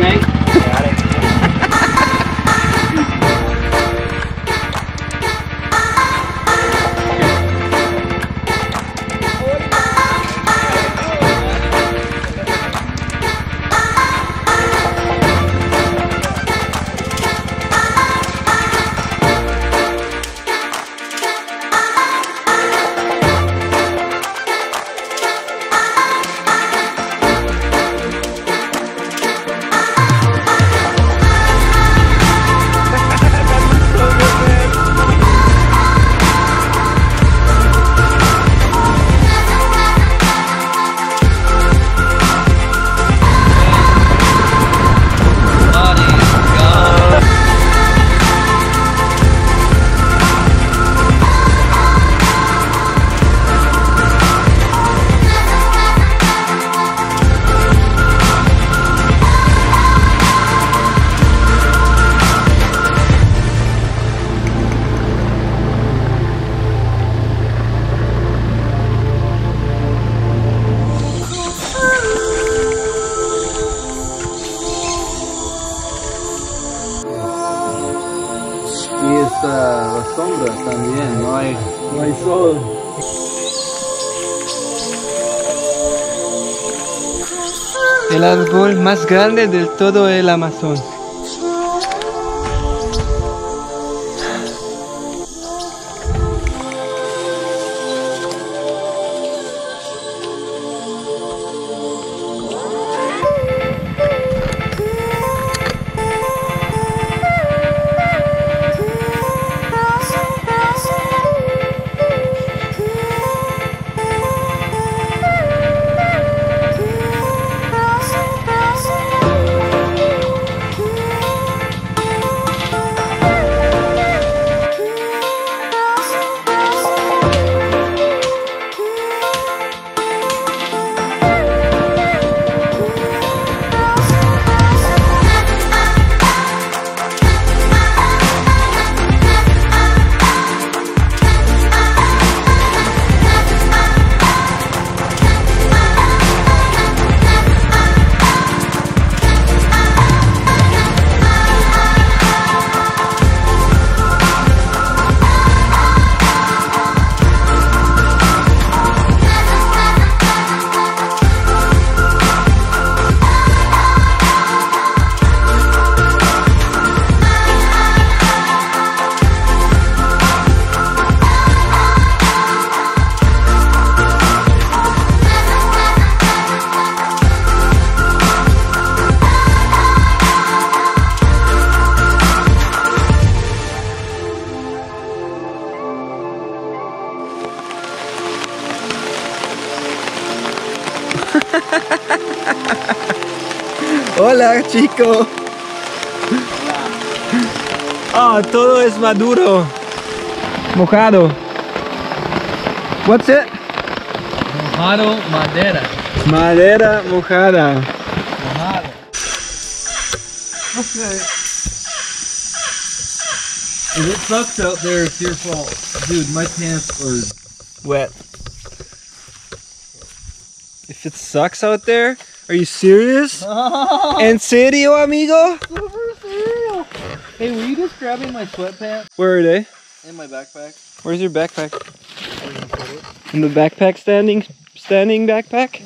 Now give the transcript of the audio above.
mate. Y está la sombra también, no hay, no hay sol. El árbol más grande del todo el Amazon. Hola, chico. Ah, todo es maduro. Mojado. What's it? Mojado madera. Madera mojada. Mojado. If it sucks out there, it's your fault. Dude, my pants are Wet. If it sucks out there, are you serious? En serio, amigo? Hey, were you just grabbing my sweatpants Where are they? in my backpack? Where's your backpack? In the backpack standing standing backpack?